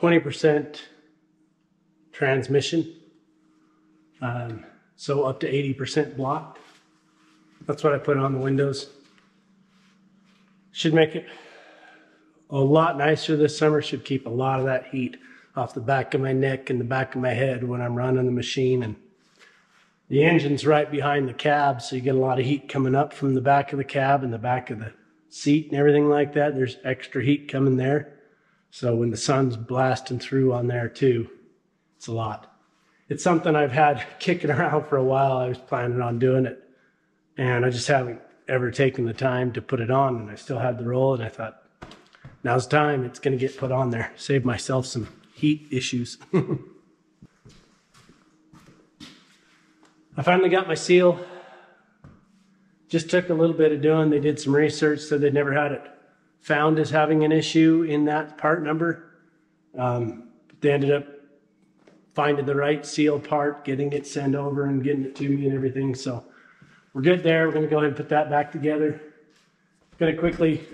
20% transmission. Um, so up to 80% blocked. That's what I put on the windows. Should make it a lot nicer this summer. Should keep a lot of that heat off the back of my neck and the back of my head when I'm running the machine. And the engine's right behind the cab, so you get a lot of heat coming up from the back of the cab and the back of the seat and everything like that. There's extra heat coming there. So when the sun's blasting through on there too, it's a lot. It's something I've had kicking around for a while. I was planning on doing it and I just haven't ever taken the time to put it on and I still had the roll and I thought, now's the time. It's going to get put on there. Save myself some heat issues. I finally got my seal. Just took a little bit of doing. They did some research, so they never had it found as having an issue in that part number. Um, they ended up finding the right seal part, getting it sent over and getting it to me and everything. So we're good there. We're going to go ahead and put that back together. Going to quickly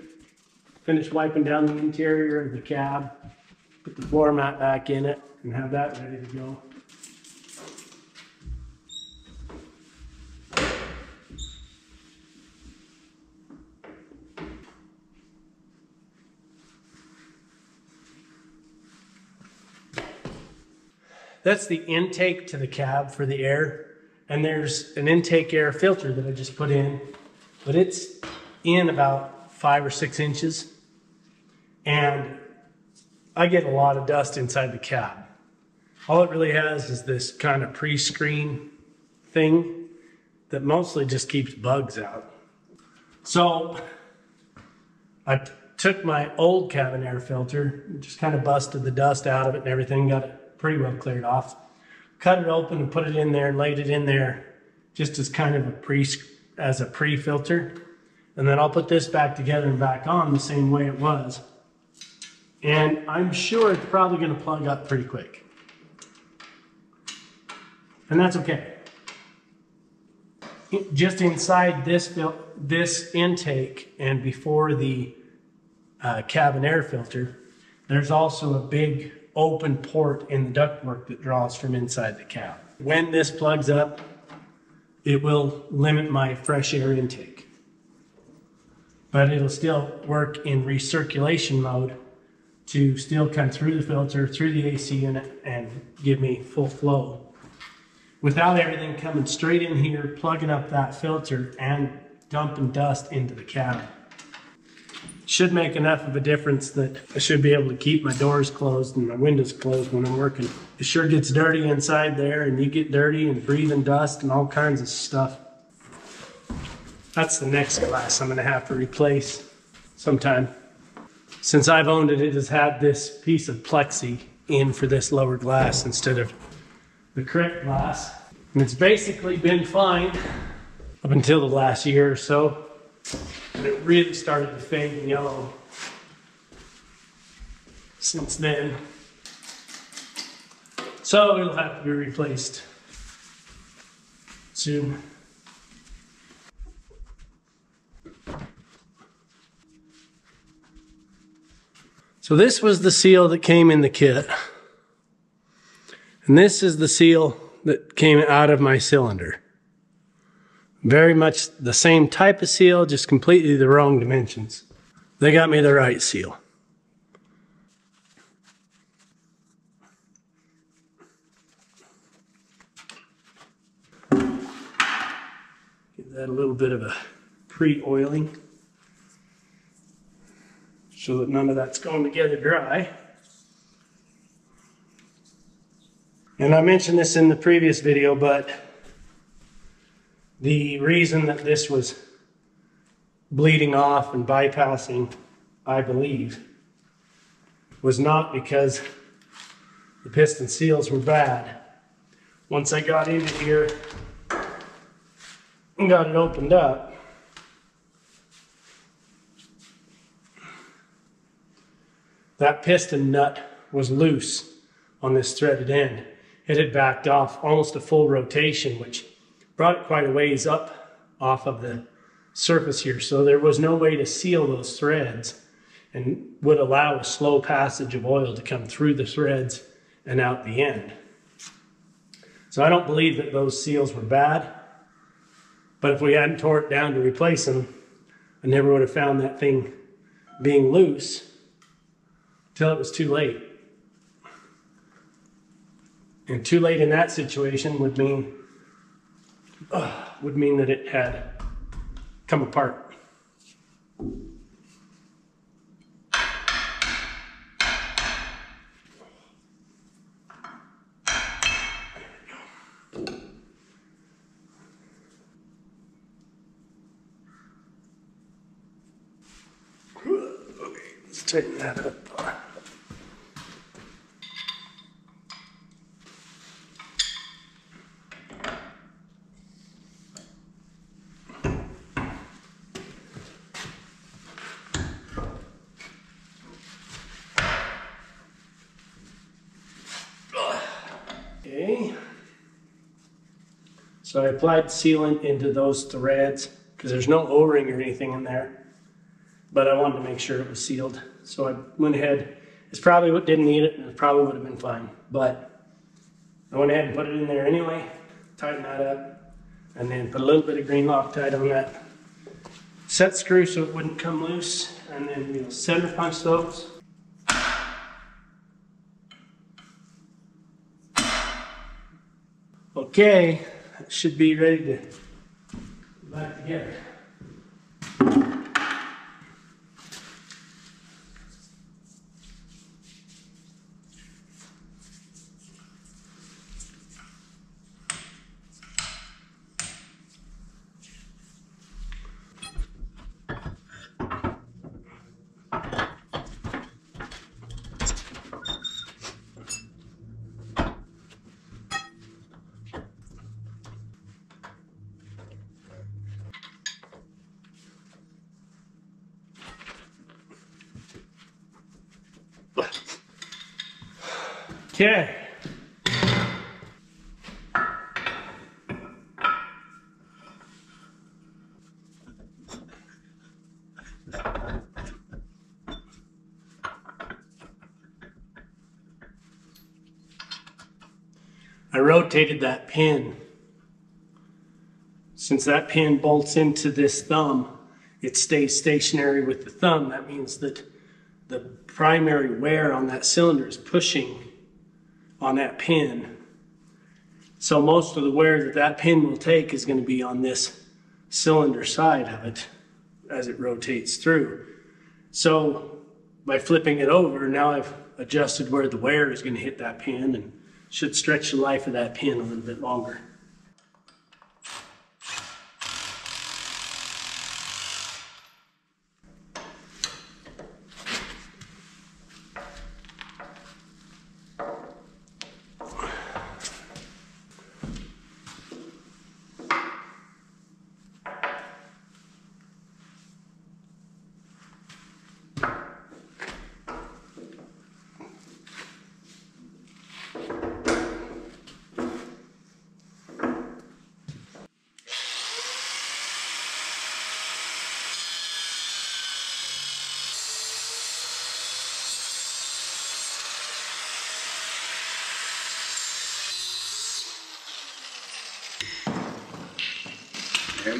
finish wiping down the interior of the cab, put the floor mat back in it, and have that ready to go. That's the intake to the cab for the air. And there's an intake air filter that I just put in, but it's in about five or six inches. And I get a lot of dust inside the cab. All it really has is this kind of pre-screen thing that mostly just keeps bugs out. So I took my old cabin air filter, just kind of busted the dust out of it and everything, got it pretty well cleared off. Cut it open and put it in there and laid it in there just as kind of a pre as a pre-filter. And then I'll put this back together and back on the same way it was. And I'm sure it's probably going to plug up pretty quick. And that's okay. Just inside this, this intake and before the uh, cabin air filter, there's also a big open port in the ductwork that draws from inside the cab. When this plugs up, it will limit my fresh air intake. But it'll still work in recirculation mode to still come through the filter, through the AC unit, and give me full flow. Without everything coming straight in here, plugging up that filter, and dumping dust into the cabin should make enough of a difference that I should be able to keep my doors closed and my windows closed when I'm working. It sure gets dirty inside there and you get dirty and breathing dust and all kinds of stuff. That's the next glass I'm gonna have to replace sometime. Since I've owned it, it has had this piece of plexi in for this lower glass instead of the correct glass. And it's basically been fine up until the last year or so. And it really started to fade yellow since then. So it'll have to be replaced soon. So this was the seal that came in the kit. And this is the seal that came out of my cylinder. Very much the same type of seal, just completely the wrong dimensions. They got me the right seal. Give that a little bit of a pre-oiling so that none of that's going together dry. And I mentioned this in the previous video, but the reason that this was bleeding off and bypassing, I believe, was not because the piston seals were bad. Once I got into here and got it opened up, that piston nut was loose on this threaded end. It had backed off almost a full rotation, which brought it quite a ways up off of the surface here. So there was no way to seal those threads. and would allow a slow passage of oil to come through the threads and out the end. So I don't believe that those seals were bad, but if we hadn't tore it down to replace them, I never would have found that thing being loose till it was too late. And too late in that situation would mean uh, would mean that it had come apart. Okay, let's tighten that up. Okay. So I applied sealant into those threads because there's no O-ring or anything in there. But I wanted to make sure it was sealed. So I went ahead. It's probably what didn't need it and it probably would have been fine. But I went ahead and put it in there anyway. Tighten that up. And then put a little bit of green Loctite on that set screw so it wouldn't come loose. And then we'll center punch those. Okay, should be ready to back together. Okay. I rotated that pin. Since that pin bolts into this thumb, it stays stationary with the thumb. That means that the primary wear on that cylinder is pushing on that pin. So most of the wear that that pin will take is going to be on this cylinder side of it as it rotates through. So by flipping it over, now I've adjusted where the wear is going to hit that pin and should stretch the life of that pin a little bit longer.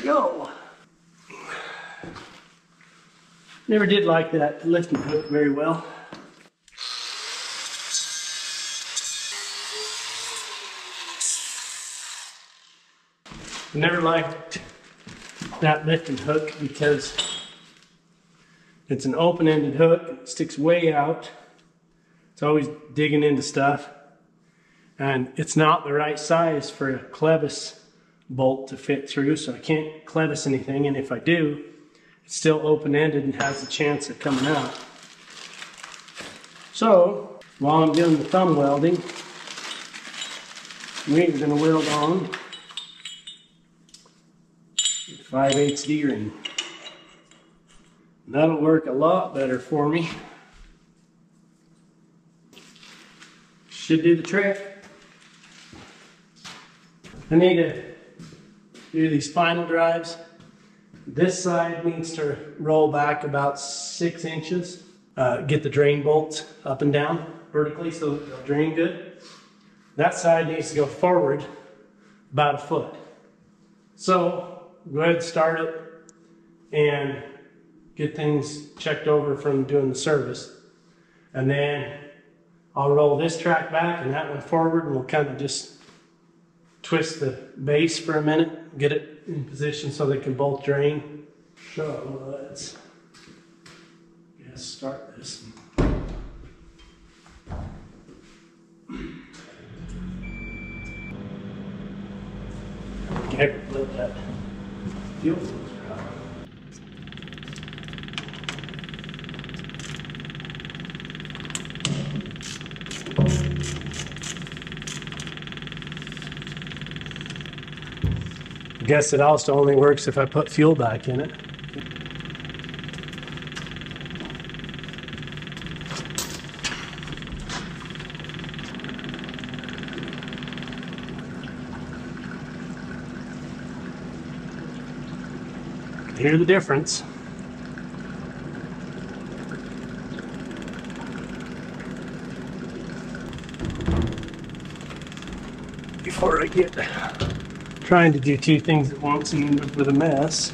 Go. Never did like that lifting hook very well. Never liked that lifting hook because it's an open-ended hook. It sticks way out. It's always digging into stuff. And it's not the right size for a clevis bolt to fit through, so I can't clevis anything. And if I do, it's still open-ended and has a chance of coming out. So, while I'm doing the thumb welding, we're going to weld on 5 8 D ring. That'll work a lot better for me. Should do the trick. I need to do these final drives. This side needs to roll back about six inches uh, get the drain bolts up and down vertically so they'll drain good. That side needs to go forward about a foot. So go ahead, and start it, and get things checked over from doing the service. And then I'll roll this track back and that one forward, and we'll kind of just twist the base for a minute, get it in position so they can both drain. So let's guess start this. Okay, let that fuel Guess it also only works if I put fuel back in it. Hear the difference. Before I get trying to do two things at once and end up with a mess.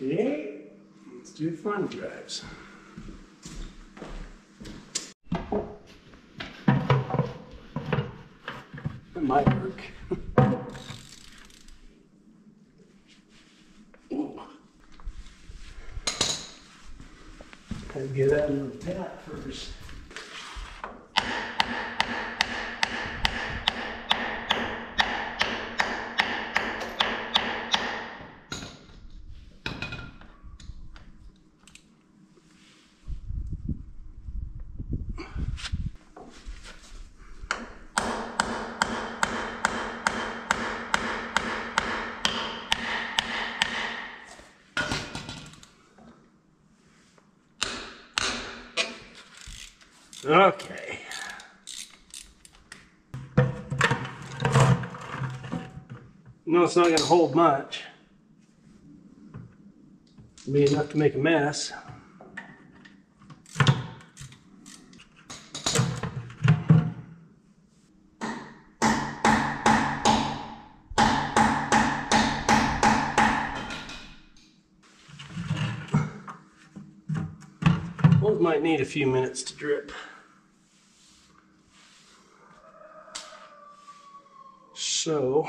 Okay, let's do fun drives. That might work. Ooh. Gotta get that in the tap first. Okay. No, it's not going to hold much. It'll be enough to make a mess. Those might need a few minutes to drip. So,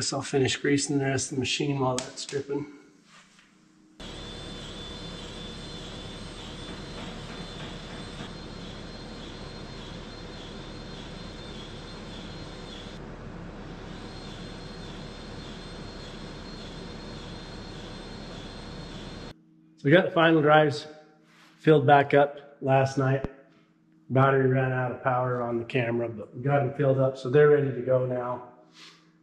guess I'll finish greasing the rest of the machine while that's dripping. So we got the final drives filled back up last night. Battery ran out of power on the camera, but we got them filled up, so they're ready to go now.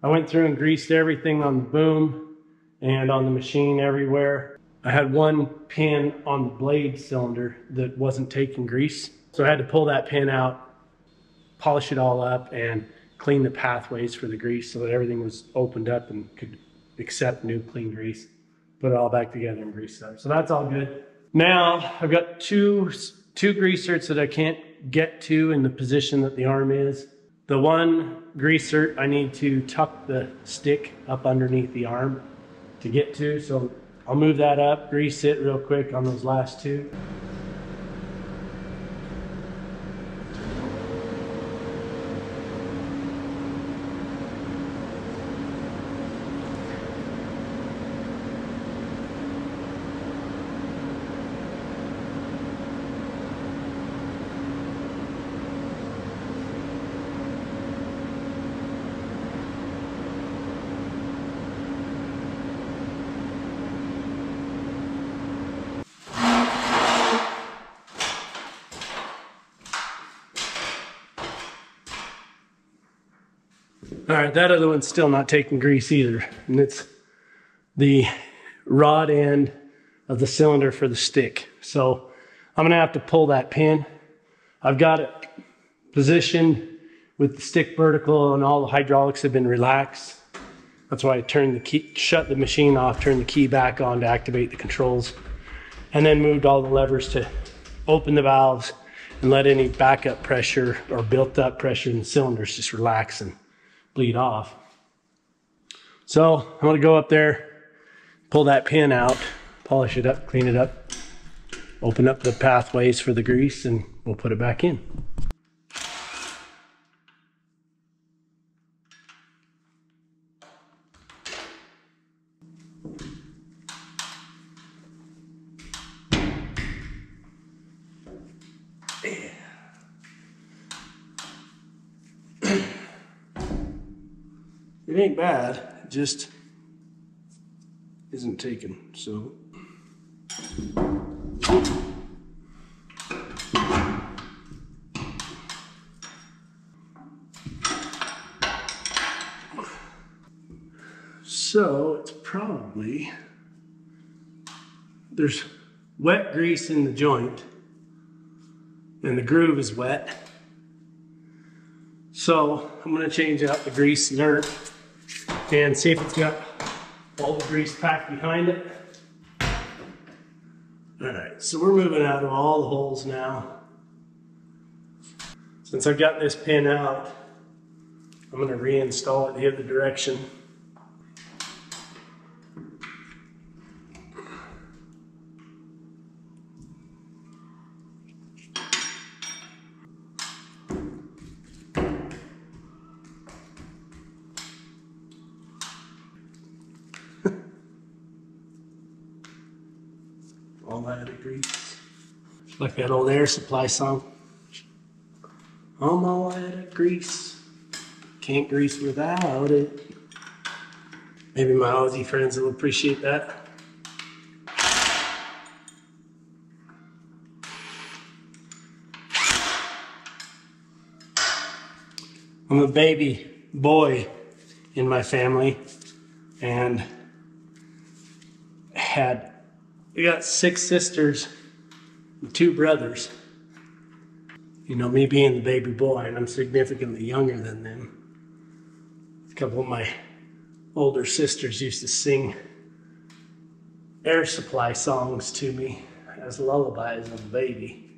I went through and greased everything on the boom and on the machine everywhere. I had one pin on the blade cylinder that wasn't taking grease, so I had to pull that pin out, polish it all up, and clean the pathways for the grease so that everything was opened up and could accept new clean grease put it all back together and grease it up. So that's all good. Now I've got two, two grease that I can't get to in the position that the arm is. The one greaser I need to tuck the stick up underneath the arm to get to. So I'll move that up, grease it real quick on those last two. All right, that other one's still not taking grease either. And it's the rod end of the cylinder for the stick. So I'm gonna have to pull that pin. I've got it positioned with the stick vertical and all the hydraulics have been relaxed. That's why I turned the key, shut the machine off, turned the key back on to activate the controls, and then moved all the levers to open the valves and let any backup pressure or built up pressure in the cylinders just relax and bleed off. So I'm gonna go up there, pull that pin out, polish it up, clean it up, open up the pathways for the grease and we'll put it back in. Ain't bad, just isn't taken, so. So it's probably, there's wet grease in the joint and the groove is wet. So I'm gonna change out the grease inert and see if it's got all the grease packed behind it. All right, so we're moving out of all the holes now. Since I've got this pin out, I'm gonna reinstall it the other direction. That of grease. Like that old air supply song. I'm all out of grease. Can't grease without it. Maybe my Aussie friends will appreciate that. I'm a baby boy in my family and had we got six sisters and two brothers. You know, me being the baby boy, and I'm significantly younger than them. A couple of my older sisters used to sing air supply songs to me as lullabies of a baby.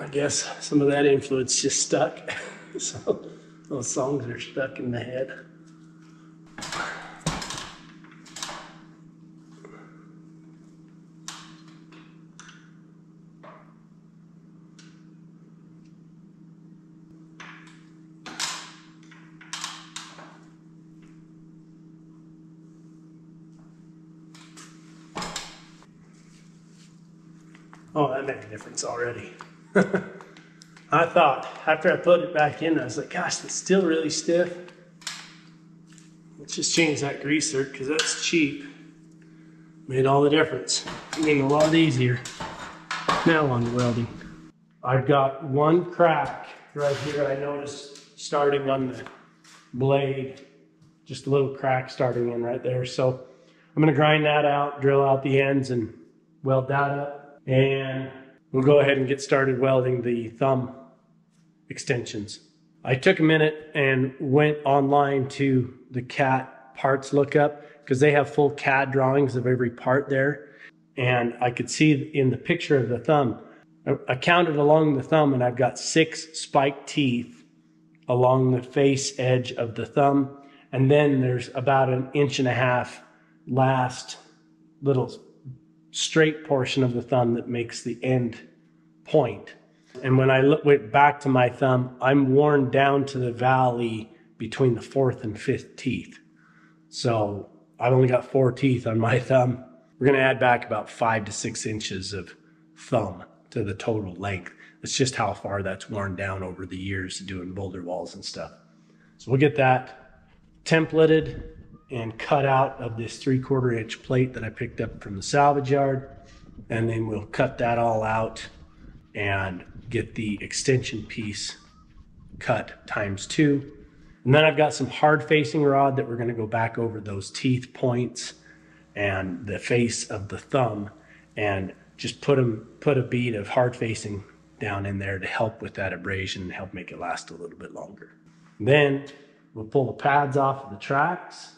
I guess some of that influence just stuck. so those songs are stuck in the head. Oh, that made a difference already. I thought after I put it back in, I was like, gosh, it's still really stiff. Let's just change that greaser because that's cheap. Made all the difference. Made a lot easier. Now on welding. I've got one crack right here I noticed starting on the blade. Just a little crack starting in right there. So I'm gonna grind that out, drill out the ends and weld that up and we'll go ahead and get started welding the thumb extensions. I took a minute and went online to the CAT parts lookup because they have full CAD drawings of every part there. And I could see in the picture of the thumb, I counted along the thumb and I've got six spiked teeth along the face edge of the thumb. And then there's about an inch and a half last little straight portion of the thumb that makes the end point. And when I look, went back to my thumb, I'm worn down to the valley between the fourth and fifth teeth. So I've only got four teeth on my thumb. We're going to add back about five to six inches of thumb to the total length. It's just how far that's worn down over the years doing boulder walls and stuff. So we'll get that templated and cut out of this three quarter inch plate that I picked up from the salvage yard. And then we'll cut that all out and get the extension piece cut times two. And then I've got some hard facing rod that we're gonna go back over those teeth points and the face of the thumb and just put them, put a bead of hard facing down in there to help with that abrasion and help make it last a little bit longer. Then we'll pull the pads off of the tracks.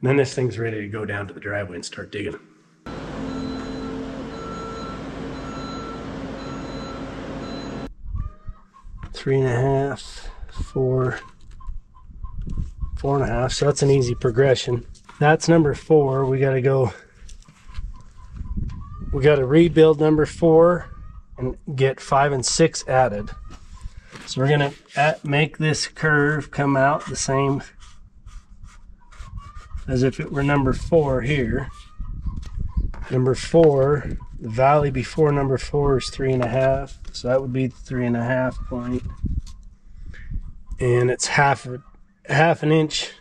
And then this thing's ready to go down to the driveway and start digging. Three and a half, four, four and a half. So that's an easy progression. That's number four. We got to go, we got to rebuild number four and get five and six added. So we're going to make this curve come out the same as if it were number four here. Number four, the valley before number four is three and a half. So that would be three and a half point. And it's half, half an inch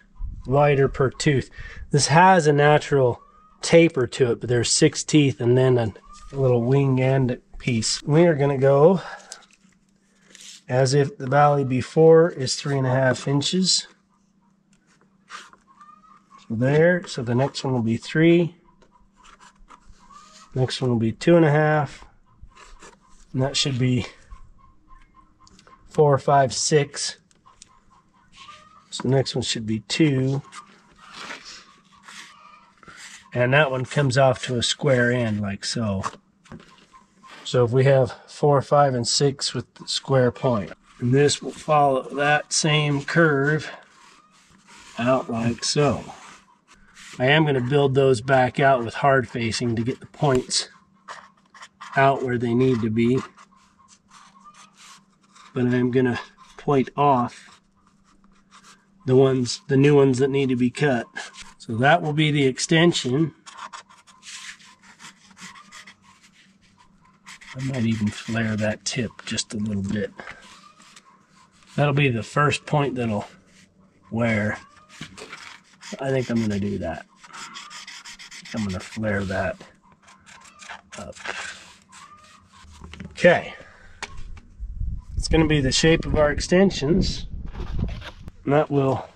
wider per tooth. This has a natural taper to it, but there's six teeth and then a little wing end piece. We are to go as if the valley before is three and a half inches. There, so the next one will be three. Next one will be two and a half. And that should be four, five, six. So the next one should be two. And that one comes off to a square end like so. So if we have four, five, and six with the square point, and this will follow that same curve out like so. I am going to build those back out with hard facing to get the points out where they need to be. But I'm going to point off the ones, the new ones that need to be cut. So that will be the extension. I might even flare that tip just a little bit. That'll be the first point that'll wear. I think I'm going to do that. I'm going to flare that up. Okay. It's going to be the shape of our extensions. And that will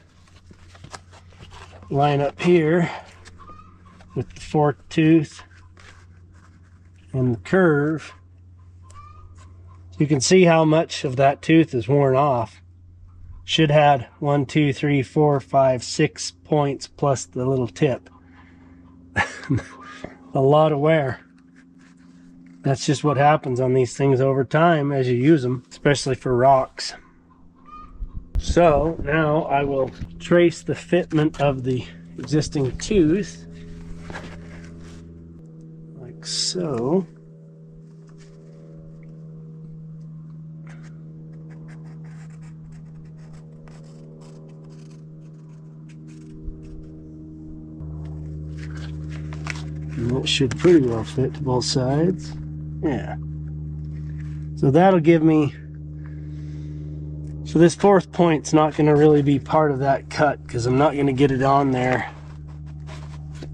line up here with the forked tooth and the curve you can see how much of that tooth is worn off. Should had one, two, three, four, five, six points plus the little tip. a lot of wear. That's just what happens on these things over time as you use them, especially for rocks. So now I will trace the fitment of the existing tooth like so. And that should pretty well fit to both sides. Yeah. So that'll give me, so this fourth point's not gonna really be part of that cut because I'm not gonna get it on there.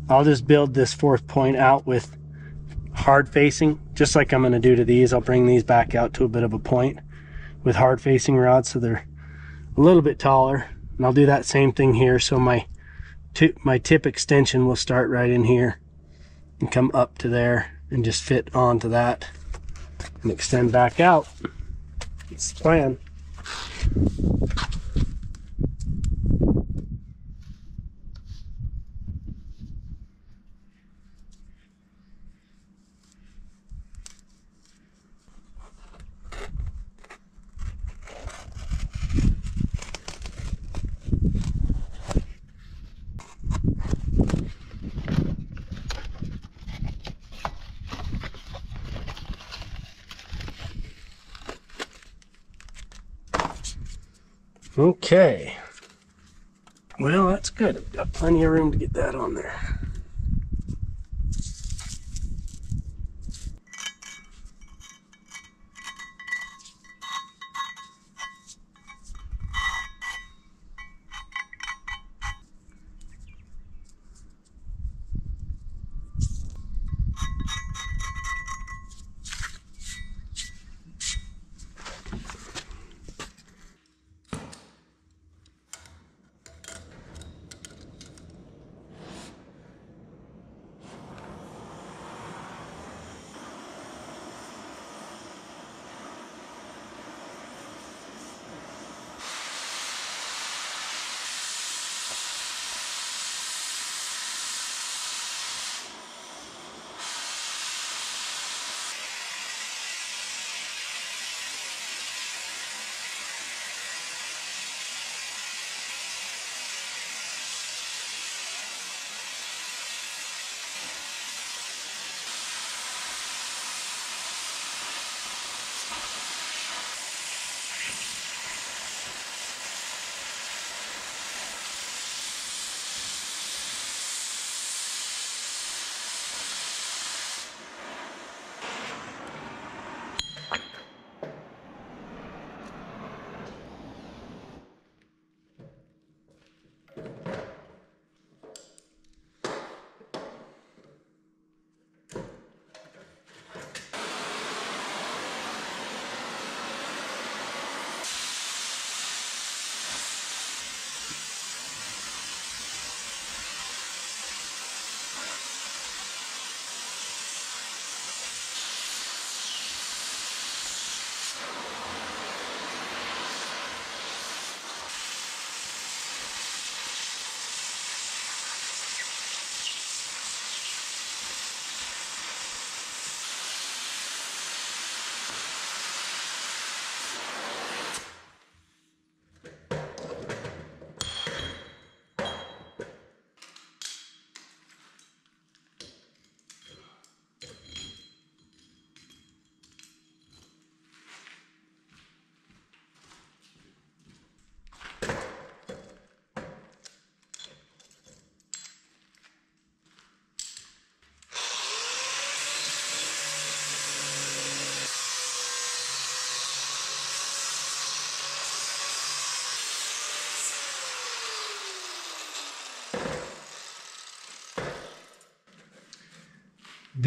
I'll just build this fourth point out with hard facing, just like I'm gonna do to these. I'll bring these back out to a bit of a point with hard facing rods so they're a little bit taller. And I'll do that same thing here. So my, my tip extension will start right in here and come up to there and just fit onto that and extend back out. It's the plan. Okay. Well, that's good. I've got plenty of room to get that on there.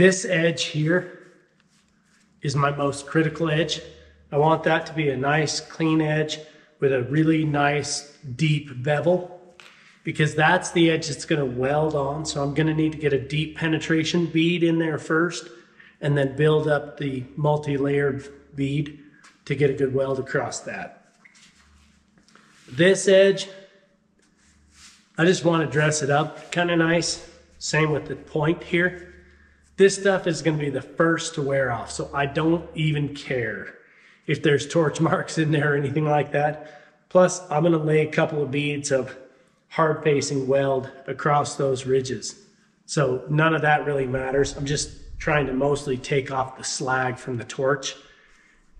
This edge here is my most critical edge. I want that to be a nice clean edge with a really nice deep bevel because that's the edge that's going to weld on. So I'm going to need to get a deep penetration bead in there first and then build up the multi-layered bead to get a good weld across that. This edge, I just want to dress it up kind of nice. Same with the point here. This stuff is going to be the first to wear off, so I don't even care if there's torch marks in there or anything like that. Plus, I'm going to lay a couple of beads of hard facing weld across those ridges. So none of that really matters. I'm just trying to mostly take off the slag from the torch.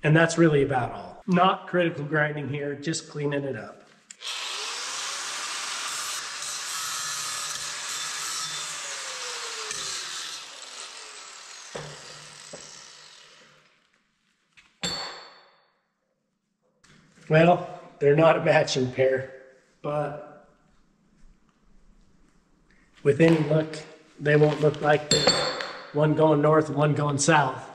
And that's really about all. Not critical grinding here, just cleaning it up. Well, they're not a matching pair, but with any luck, they won't look like they're one going north one going south.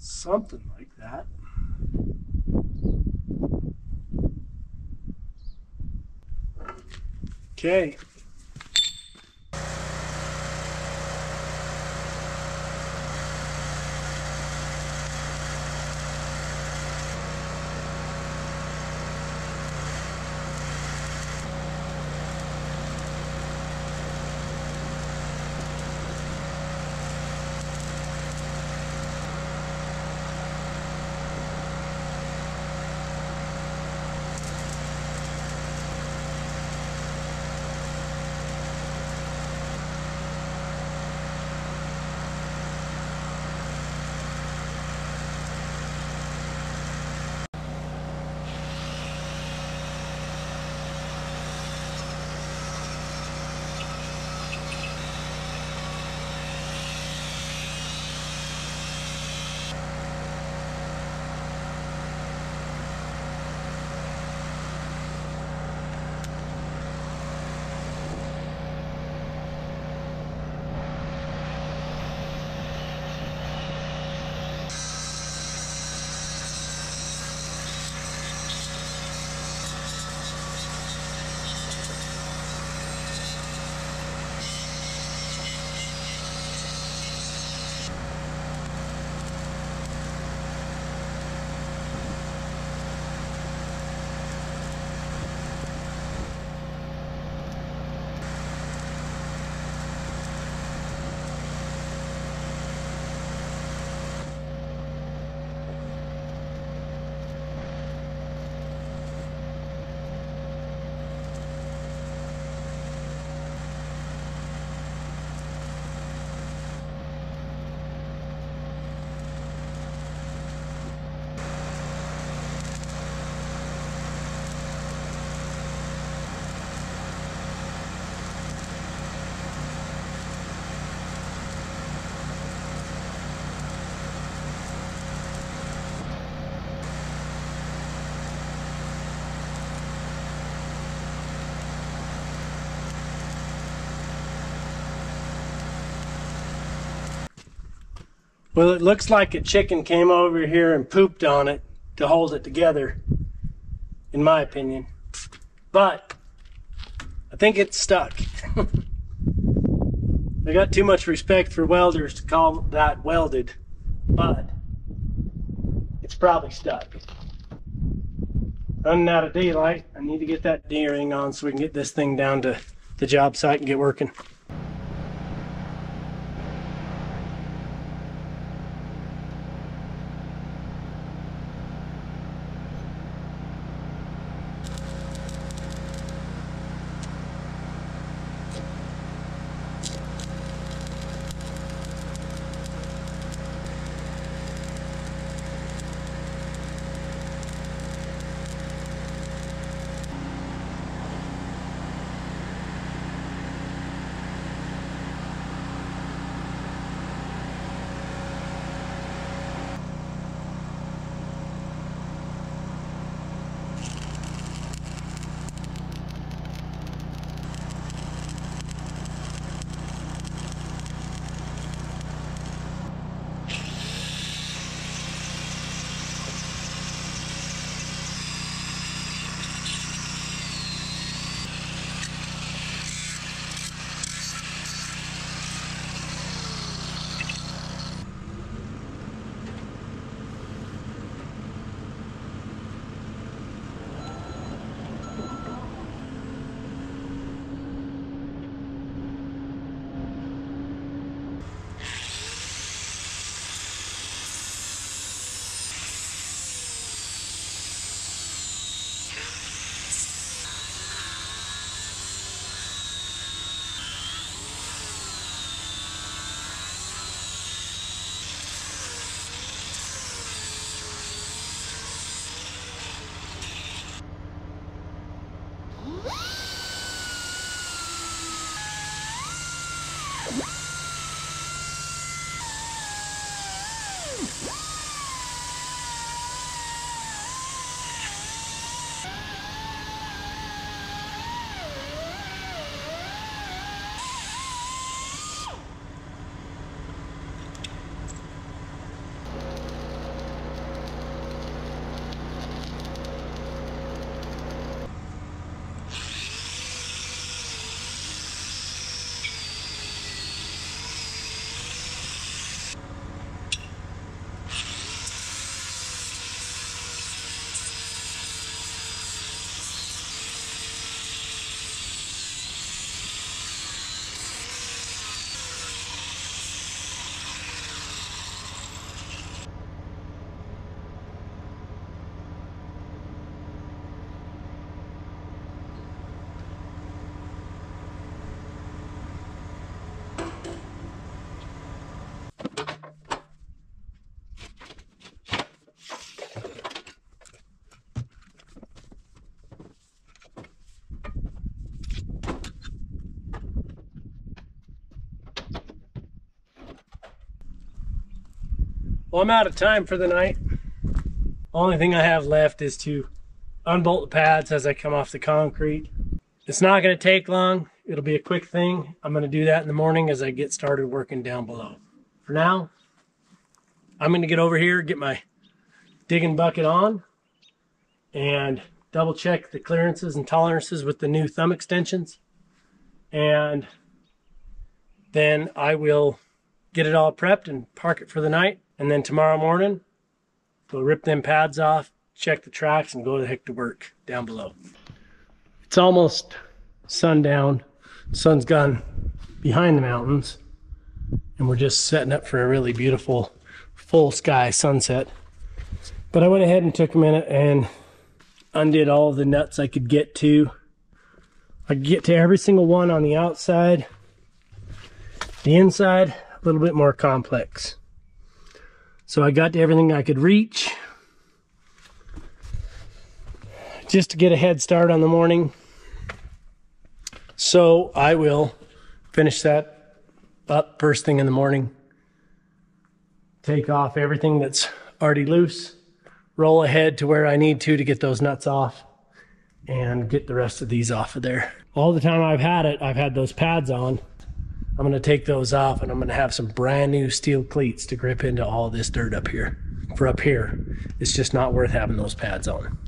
Something like that. Okay. Well, it looks like a chicken came over here and pooped on it to hold it together, in my opinion. But I think it's stuck. I got too much respect for welders to call that welded, but it's probably stuck. Running out of daylight, I need to get that D-ring on so we can get this thing down to the job site and get working. Well, I'm out of time for the night. Only thing I have left is to unbolt the pads as I come off the concrete. It's not going to take long. It'll be a quick thing. I'm going to do that in the morning as I get started working down below. For now, I'm going to get over here, get my digging bucket on, and double check the clearances and tolerances with the new thumb extensions. And then I will get it all prepped and park it for the night. And then tomorrow morning, we'll rip them pads off, check the tracks, and go the heck to work down below. It's almost sundown. Sun's gone behind the mountains. And we're just setting up for a really beautiful full sky sunset. But I went ahead and took a minute and undid all the nuts I could get to. I could get to every single one on the outside. The inside, a little bit more complex. So I got to everything I could reach just to get a head start on the morning. So I will finish that up first thing in the morning. Take off everything that's already loose. Roll ahead to where I need to to get those nuts off and get the rest of these off of there. All the time I've had it, I've had those pads on. I'm gonna take those off and I'm gonna have some brand new steel cleats to grip into all this dirt up here. For up here, it's just not worth having those pads on.